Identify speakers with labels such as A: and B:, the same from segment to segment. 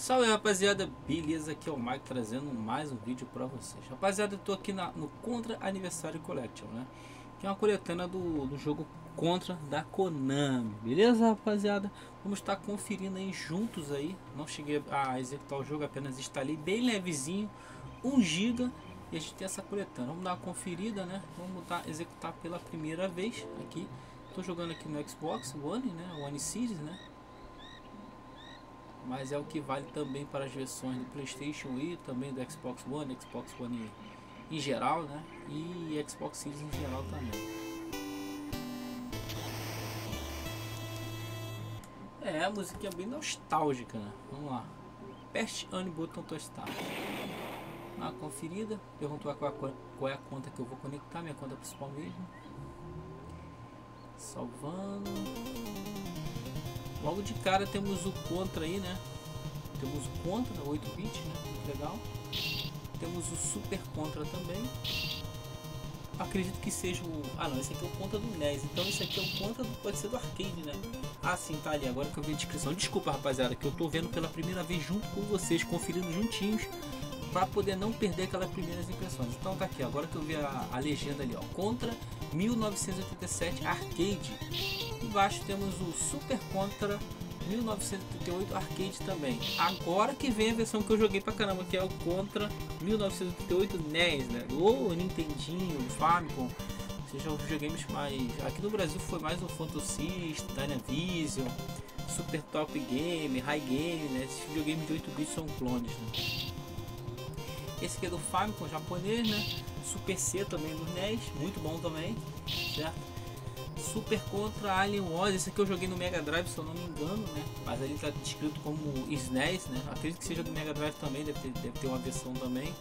A: Salve rapaziada, beleza? Aqui é o Mike trazendo mais um vídeo para vocês. Rapaziada, eu tô aqui na, no Contra Aniversário Collection, né? Que é uma coletânea do, do jogo Contra da Konami, beleza rapaziada? Vamos estar conferindo aí juntos aí. Não cheguei a executar o jogo, apenas instalei bem levezinho, 1 GB e a gente tem essa coletânea. Vamos dar uma conferida, né? Vamos botar, executar pela primeira vez aqui. Tô jogando aqui no Xbox One, né? One Series, né? Mas é o que vale também para as versões do PlayStation e também do Xbox One, Xbox One em geral, né? E Xbox Series em geral também. É, a música é bem nostálgica, né? Vamos lá. Pest Any Button Tostar. Uma conferida. Perguntou qual, qual é a conta que eu vou conectar, minha conta principal mesmo. Salvando. Logo de cara temos o contra aí, né? Temos o contra 8-bit, né? Muito legal. Temos o super contra também. Acredito que seja o. Ah não, esse aqui é o contra do NES. Então esse aqui é o contra do. Pode ser do arcade, né? Ah sim, tá ali. Agora que eu vi a descrição. Desculpa rapaziada, que eu tô vendo pela primeira vez junto com vocês, conferindo juntinhos. Para poder não perder aquelas primeiras impressões. Então tá aqui, agora que eu vi a, a legenda ali, ó. Contra 1987 Arcade Embaixo temos o Super Contra 1938 Arcade também. Agora que vem a versão que eu joguei pra caramba, que é o Contra 1938 NES, né? Ou Nintendinho, Famicom, seja os videogames mais. Aqui no Brasil foi mais o Fantasy, Dynavision, Super Top Game, High Game, né? Esses videogames de 8 bits são clones, né? Esse aqui é do Famicom japonês, né? Super C também do NES, muito bom também, certo? Super contra Alien Wars. Esse aqui eu joguei no Mega Drive, se eu não me engano, né? Mas ali tá descrito como SNES, né? Acredito que seja do Mega Drive também, deve ter, deve ter uma versão também.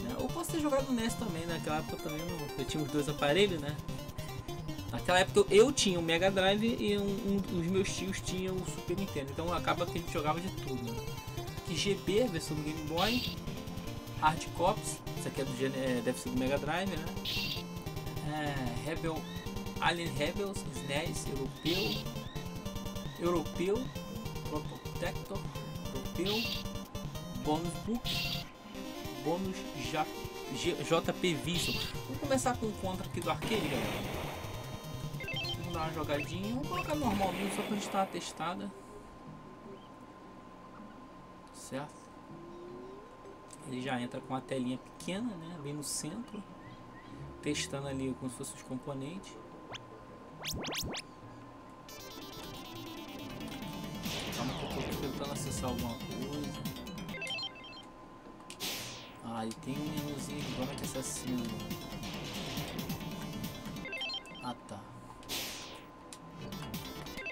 A: Né? Ou posso ter jogado no NES também, né? naquela época também não, eu tinha os dois aparelhos, né? Naquela época eu tinha o Mega Drive e um, um, os meus tios tinham o Super Nintendo. Então acaba que a gente jogava de tudo. Né? GB, versão do Game Boy. Hard Cops, isso aqui é do, é, deve ser do Mega Drive, né? É, Rebel Alien Rebels, SNES, Europeu, Europeu, Protector, Europeu, Bônus Book, Bônus JP Vision. Vamos começar com o contra aqui do arcade, galera. Vamos dar uma jogadinha, vamos colocar normal só pra gente estar testada. Certo? Ele já entra com a telinha pequena, né? Bem no centro. Testando ali como se fossem os componentes. Calma que eu tô tentando acessar alguma coisa. Ah, e tem um menuzinho como é que assassina? Ah, tá.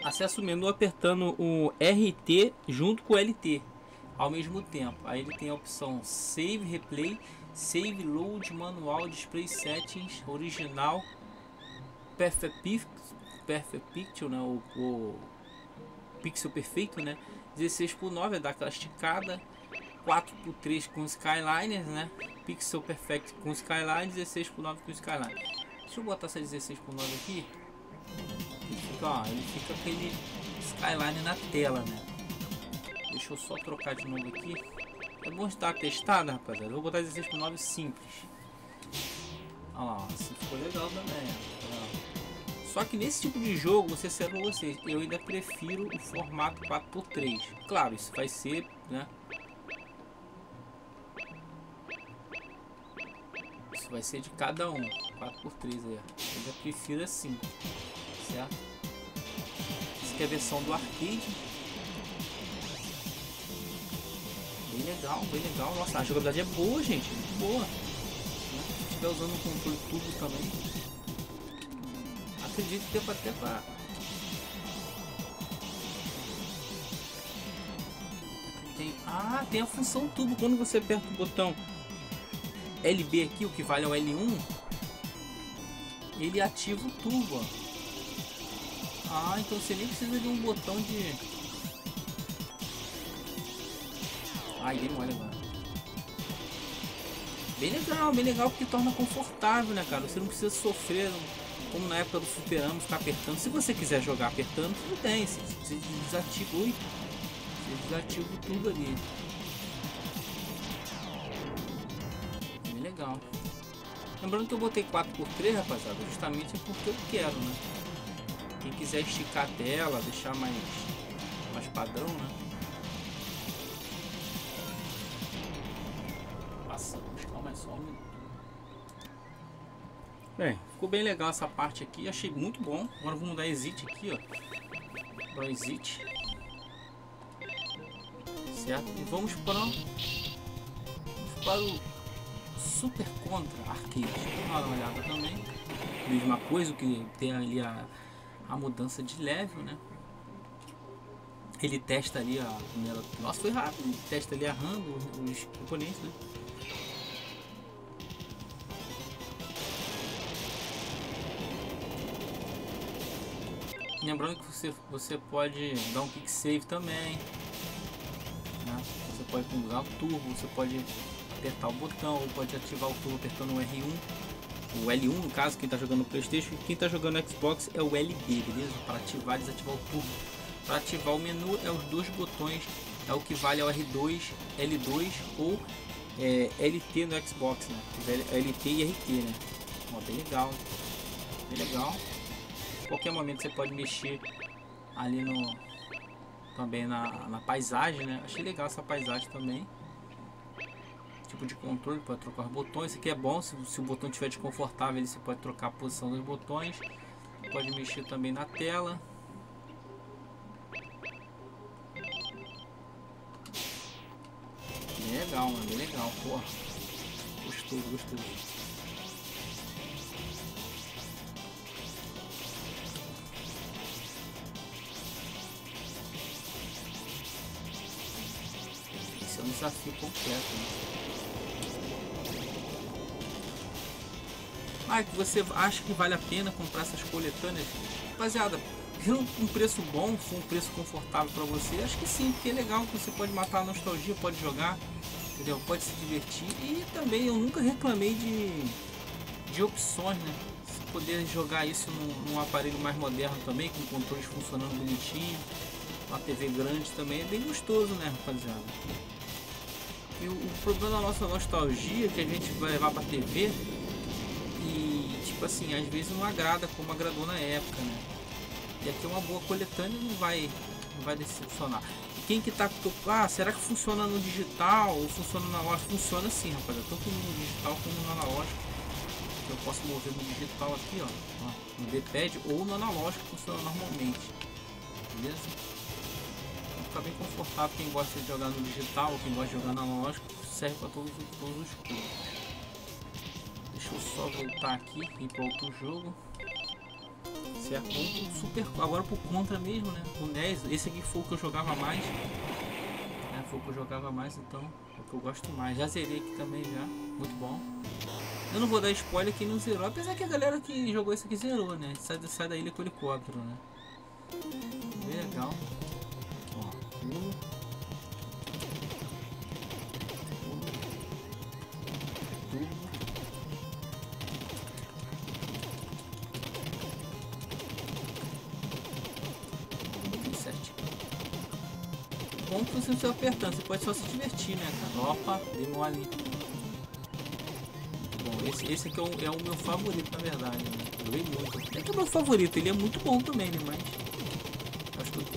A: Acesso o menu apertando o RT junto com o LT ao mesmo tempo. Aí ele tem a opção Save Replay, Save Load, Manual, Display Settings, Original, Perfect, Perfect Picture, né? O, o pixel perfeito, né? 16 por 9 é aquela esticada. 4 por 3 com Skyliners, né? Pixel Perfect com Skyline, 16 por 9 com Skyline. Deixa eu botar essa 16 por 9 aqui. Ele fica, ó, ele fica aquele Skyline na tela, né? Deixa eu só trocar de novo aqui. É bom estar testado, rapaziada. Eu vou botar 16 por 9 simples. Olha lá, assim ficou legal também. Só que nesse tipo de jogo, você pra vocês, eu ainda prefiro o formato 4x3. Claro, isso vai ser, né? Isso vai ser de cada um, 4x3 aí. Eu ainda prefiro assim, certo? Isso aqui é a versão do arcade. Bem legal, bem legal. Nossa, a jogabilidade é boa, gente, boa. Se estiver usando o controle tudo também acredito que deu até pra... Tem... Ah, tem a função tubo. Quando você aperta o botão LB aqui, o que vale é o L1, ele ativa o tubo. Ah, então você nem precisa de um botão de... Ai, dei mole agora. Bem legal, bem legal porque torna confortável, né, cara? Você não precisa sofrer, como na época do fliperama, ficar apertando. Se você quiser jogar apertando, tudo bem, você, você desativa. Ui, Eu desativo tudo ali. Bem legal. Lembrando que eu botei 4x3, rapaziada, justamente porque eu quero, né? Quem quiser esticar a tela, deixar mais, mais padrão, né? Bem, ficou bem legal essa parte aqui, achei muito bom. Agora vamos dar exit aqui, ó. Para exit. Certo? E vamos para, vamos para o Super Contra Arcade. Vamos dar uma olhada também. Mesma coisa, que tem ali a, a mudança de level, né? Ele testa ali a. Nossa, foi rápido. Ele testa ali a RAM dos componentes, né? Lembrando que você, você pode dar um kick save também. Né? Você pode usar o turbo, você pode apertar o botão ou pode ativar o turbo apertando o R1. O L1 no caso, quem está jogando Playstation, quem está jogando Xbox é o LB, beleza? Para ativar e desativar o turbo. Para ativar o menu é os dois botões, é o que vale ao R2, L2 ou é, LT no Xbox, né? LT e RT, né? Ó, bem legal, bem legal qualquer momento você pode mexer ali no também na, na paisagem, né? Achei legal essa paisagem também. Tipo de controle para trocar botões. Isso aqui é bom, se, se o botão estiver desconfortável, você pode trocar a posição dos botões. Pode mexer também na tela. Legal, mano, legal, porra. Gostoso, gostoso. É um desafio completo. Né? Ah, que você acha que vale a pena comprar essas coletâneas? Rapaziada, pelo um preço bom, um preço confortável para você, acho que sim, porque é legal que você pode matar a nostalgia, pode jogar, entendeu? Pode se divertir. E também eu nunca reclamei de, de opções, né? Poder jogar isso num, num aparelho mais moderno também, com controles funcionando bonitinho, uma TV grande também, é bem gostoso, né, rapaziada? O, o problema da nossa nostalgia que a gente vai levar pra TV e, tipo assim, às vezes não agrada como agradou na época, né? E aqui é uma boa coletânea não vai, não vai decepcionar. E quem que tá ah, será que funciona no digital ou funciona na loja? Funciona sim, rapaziada, tanto no digital como no analógico. Eu posso mover no digital aqui, ó, ó no D-pad ou no analógico funciona normalmente. Beleza? Ficar bem confortável. Quem gosta de jogar no digital, quem gosta de jogar no analógico, serve para todos, todos os públicos. Deixa eu só voltar aqui e para outro jogo. Certo? Super, agora pro contra mesmo, né? O NES, esse aqui foi o que eu jogava mais. Né? Foi o que eu jogava mais, então é o que eu gosto mais. Já zerei aqui também já, muito bom. Eu não vou dar spoiler que não zerou, apesar que a galera que jogou esse aqui zerou, né? Sai, sai da ilha com helicóptero, né? Legal. Bom que você não apertando, você pode só se divertir, né, cara? Opa, dei ali. Bom, esse, esse aqui é o, é o meu favorito, na verdade. Né? Joguei muito. É que é o meu favorito, ele é muito bom também, né? Mas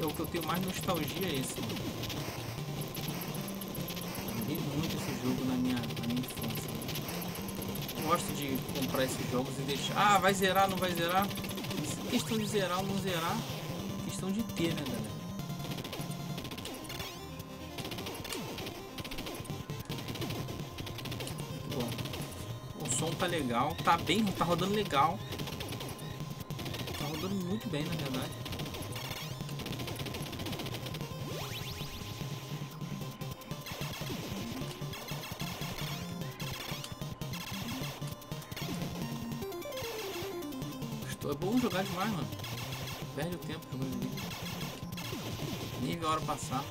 A: é o que eu tenho mais nostalgia é esse. Joguei muito esse jogo na minha, na minha infância. Eu gosto de comprar esses jogos e deixar. Ah, vai zerar, não vai zerar? É questão de zerar ou não zerar, questão de ter, né, galera? Bom, o som tá legal, tá bem, tá rodando legal. Tá rodando muito bem, na verdade. jogar demais, mano. Perde o tempo jogando vídeo. Nem vi a hora passar.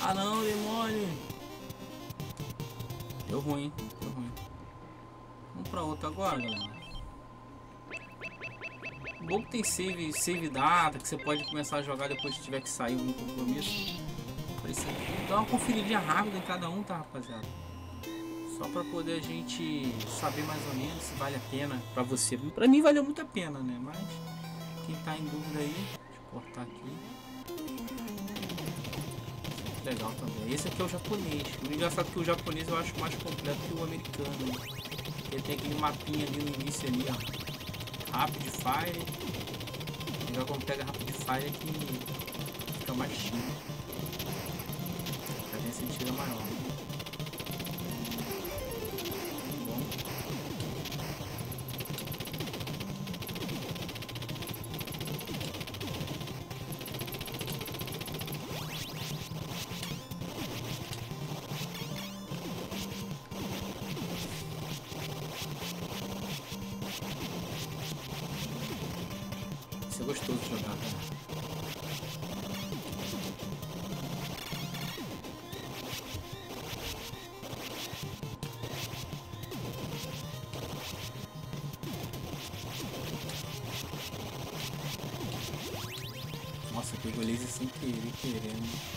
A: Ah não, demônio! Deu ruim agora, galera. Bom que tem save, save data, que você pode começar a jogar depois que tiver que sair um compromisso. Dá uma conferidinha rápida em cada um, tá, rapaziada? Só pra poder a gente saber mais ou menos se vale a pena pra você. Pra mim valeu muito a pena, né? Mas quem tá em dúvida aí, deixa eu cortar aqui. Legal também. Esse aqui é o japonês. O engraçado é que o japonês eu acho mais completo que o americano. Ele tem aquele mapinha ali no início ali, ó. Rapid Fire. Já como pega Rapid Fire que fica mais chique. Gostoso de jogar. Nossa, pegou laser sem querer, querendo.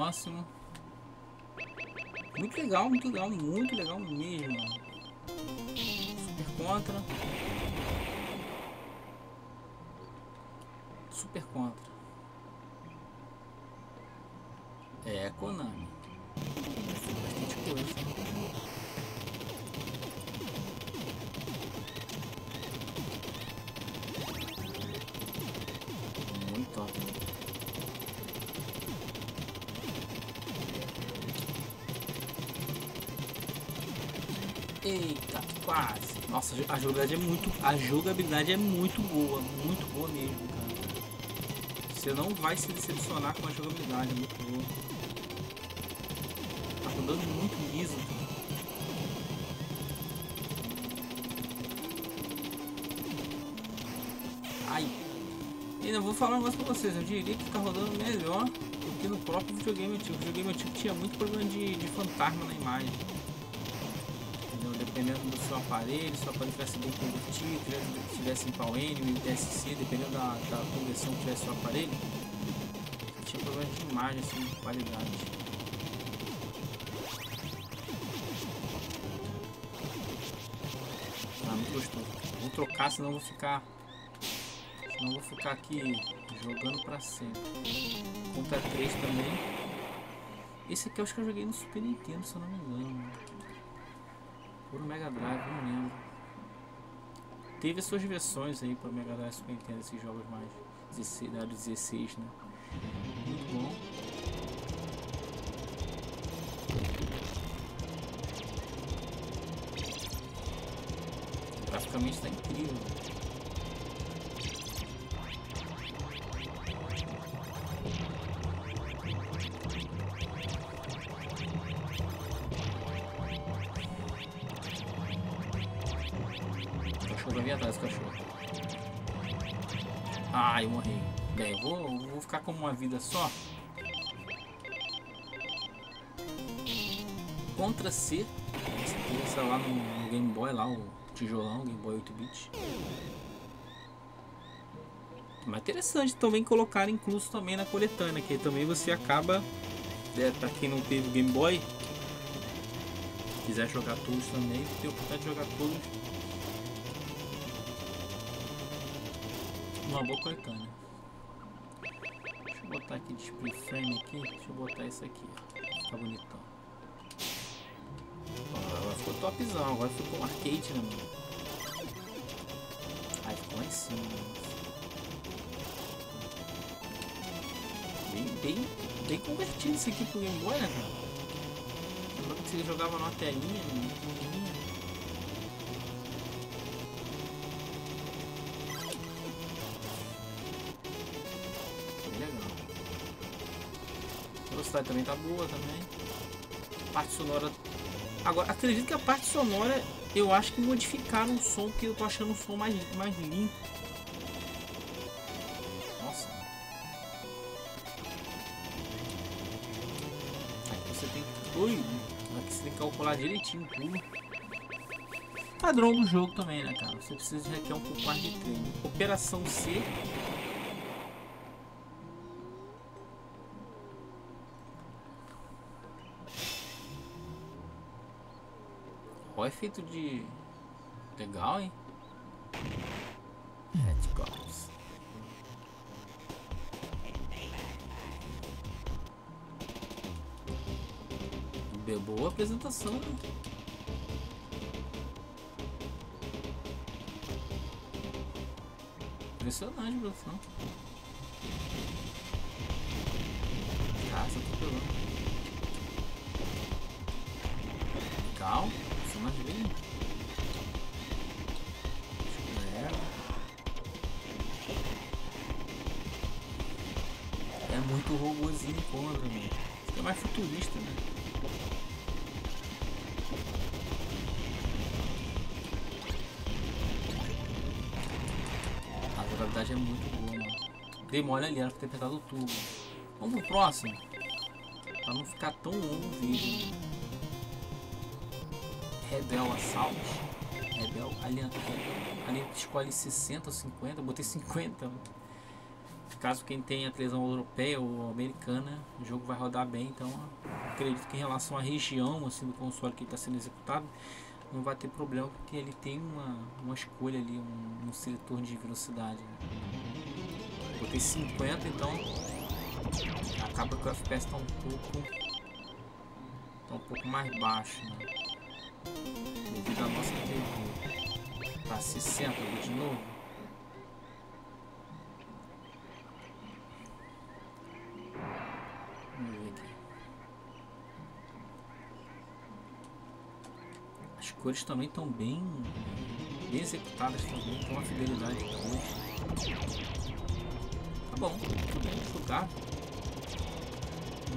A: Próximo. Muito legal, muito legal, muito legal mesmo. Super contra. Super contra. Eita, quase. Nossa, a jogabilidade é muito, a jogabilidade é muito boa, muito boa mesmo, cara. Você não vai se decepcionar com a jogabilidade, é muito boa. Tá rodando muito liso, cara. Ai. E ainda vou falar um negócio pra vocês, eu diria que tá rodando melhor do que no próprio videogame antigo. O videogame antigo tinha muito problema de, de fantasma na imagem dependendo do seu aparelho, se o aparelho tivesse bem convertido, tivesse, em PAL-N, em DSC, dependendo da, da conversão que tivesse o aparelho, tinha problema de imagem, assim, de qualidade. Ah, muito gostoso. Vou trocar, senão vou ficar. Senão vou ficar aqui jogando pra sempre. Contra 3 também. Esse aqui eu acho que eu joguei no Super Nintendo, se eu não me engano. Por Mega Drive, não lembro. Teve suas versões aí para Mega Drive Super Nintendo, esses jogos mais 16, da 16, né? Muito bom. Graficamente está incrível. Atrás do cachorro. Ah, eu morri. Bem, vou, vou ficar com uma vida só. Contra C. Essa lá no, no Game Boy, lá o tijolão, Game Boy 8-bit. Mas interessante também colocar incluso também na coletânea, que também você acaba, é, para quem não teve Game Boy, quiser jogar todos também, tem oportunidade de jogar todos uma boa. Deixa eu botar aqui display frame aqui. Deixa eu botar esse aqui. Fica bonitão. agora ficou topzão. Agora ficou um arcade, né, mano? Aí ficou lá em cima. Bem, bem, bem convertido isso aqui pro Game Boy, né, cara? Que você jogava numa telinha, né? Também tá boa também. Parte sonora. Agora, acredito que a parte sonora eu acho que modificaram o som, porque eu tô achando o som mais, mais limpo. Nossa. Aqui você tem que. Oi, aqui você tem que calcular direitinho. Padrão do jogo também, né, cara? Você precisa requer um pouco mais de treino. Operação C Ó, efeito de. Legal, hein? Red Gods. Boa apresentação, né? Impressionante produção. Caça atropelando. Legal personagem. É. Muito robôzinho contra, mano. Isso é mais futurista, né? A jogabilidade é muito boa, mano. Dei mole ali, era pra ter apertado o tubo. Vamos pro próximo. Pra não ficar tão longo o vídeo. Rebel Assault. Rebel Alien, ali escolhe 60 ou 50, eu botei 50. Caso quem tenha televisão europeia ou americana, o jogo vai rodar bem, então acredito que em relação à região assim, do console que está sendo executado, não vai ter problema porque ele tem uma, uma escolha ali, um, um seletor de velocidade. Né? Botei 50, então acaba que o FPS está um pouco tá um pouco mais baixo. Né? Devido à nossa TV. Tá 60 de novo. Vamos ver aqui. As cores também estão bem, bem executadas também, com uma fidelidade de cores. Tá bom, tudo bem, jogar.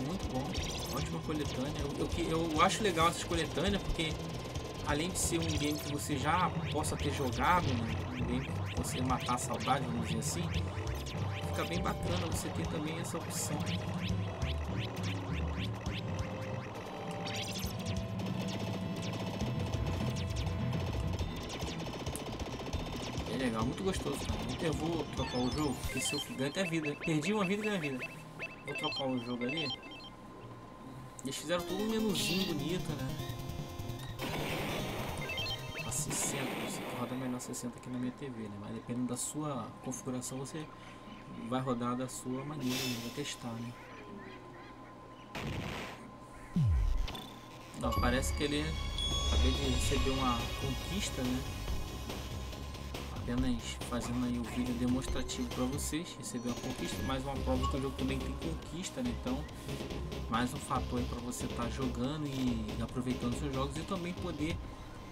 A: Muito bom, ótima coletânea. Eu, eu, eu acho legal essas coletâneas porque além de ser um game que você já possa ter jogado, né? um game que você matar a saudade, vamos dizer assim, fica bem bacana você ter também essa opção. É legal, muito gostoso. Eu vou trocar o jogo, porque se eu ganho até vida. Perdi uma vida e ganho vida. Vou trocar o jogo ali. Eles fizeram todo um menuzinho bonito, né? 60, você roda melhor 60 aqui na minha TV, né? Mas dependendo da sua configuração, você vai rodar da sua maneira, né? vai testar, né? Não, parece que ele acabei de receber uma conquista, né? Apenas fazendo aí o vídeo demonstrativo para vocês, receber uma conquista, mais uma prova que o jogo também tem conquista, né? Então, mais um fator aí para você estar tá jogando e aproveitando seus jogos e também poder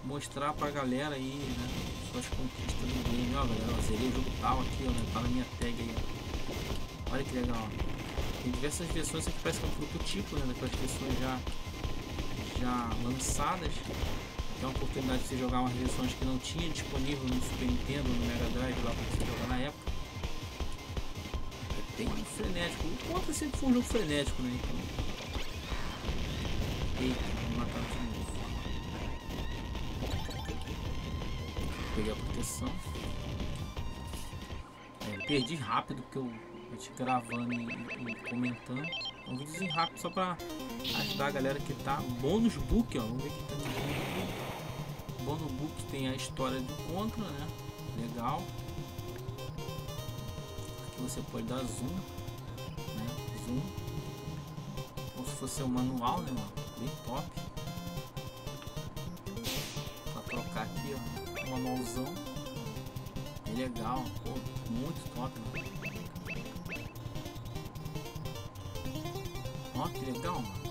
A: mostrar pra galera aí, né, suas conquistas no game. Ó, galera, ó, zerei o jogo tal aqui, ó, né, tá na minha tag aí. Olha que legal, ó. Tem diversas versões aqui, parece que é um prototipo, né, daquelas versões já, já lançadas. Tem uma oportunidade de você jogar umas versões que não tinha disponível no Super Nintendo, no Mega Drive, lá pra você jogar na época. É bem frenético. O Contra sempre foi um jogo frenético, né, então... Eita, perdi rápido porque eu, eu te gravando e, e, comentando. Um vídeozinho rápido só pra ajudar a galera que tá. Bônus book, ó. Vamos ver que tá. Bônus book tem a história do contra, né? Legal. Aqui você pode dar zoom. Né? Zoom. Como se fosse um manual, né, mano? Bem top. Pra trocar aqui, ó manualzão. É legal, pô, muito top. Ó, que legal, mano.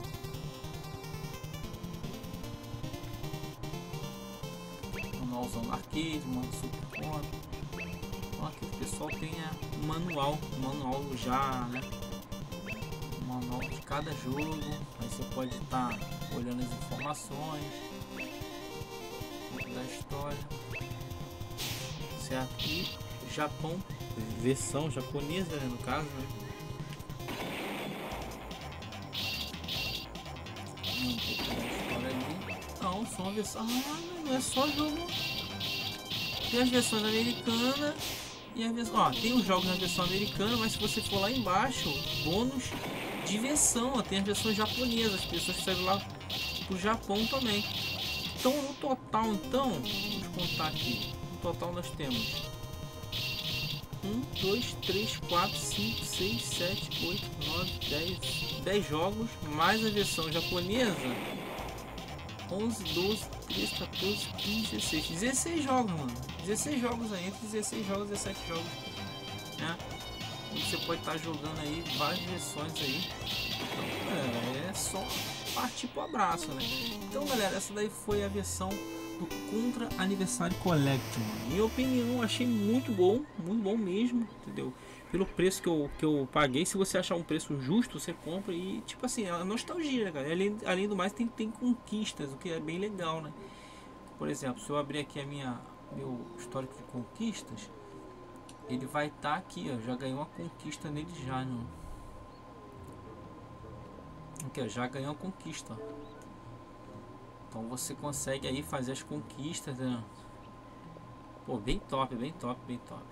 A: Do arcade, mano, super foda. Ó, que o pessoal tenha um manual, um manual já, né? Um manual de cada jogo. Aí você pode estar tá olhando as informações da história, certo? E Japão, versão japonesa, né, no caso, né? Um. Não, só uma versão. Ah, não é só jogo. Tem as versões americanas e a versão. Ó, tem os jogos na versão americana, mas se você for lá embaixo, bônus de versão, ó, tem as versões japonesas, as pessoas que lá pro Japão também. Então no total então, vamos contar aqui. No total nós temos 1, 2, 3, 4, 5, 6, 7, 8, 9, 10, 10 jogos, mais a versão japonesa. 11, 12, 13, 14, 15, 16. 16 jogos, mano. 16 jogos aí, entre 16 jogos e 17 jogos. Né? Você pode estar tá jogando aí várias versões aí. Então, é, é só partir pro abraço, né? Então, galera, essa daí foi a versão Contra Aniversário Collection. Minha opinião, achei muito bom, muito bom mesmo, entendeu? Pelo preço que eu, que eu paguei, se você achar um preço justo, você compra e, tipo assim, é nostalgia, né, cara? Além, além do mais, tem, tem conquistas, o que é bem legal, né? Por exemplo, se eu abrir aqui a minha, meu histórico de conquistas, ele vai estar tá aqui, ó, já ganhou uma conquista nele já, não? Aqui, ó, já ganhou uma conquista, ó. Então você consegue aí fazer as conquistas, né? Pô, bem top, bem top, bem top.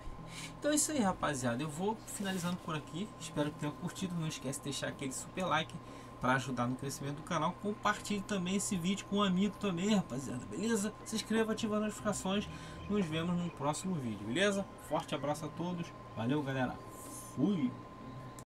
A: Então é isso aí, rapaziada. Eu vou finalizando por aqui. Espero que tenham curtido. Não esquece de deixar aquele super like para ajudar no crescimento do canal. Compartilhe também esse vídeo com um amigo também, rapaziada. Beleza? Se inscreva, ativa as notificações. Nos vemos no próximo vídeo, beleza? Forte abraço a todos. Valeu, galera. Fui!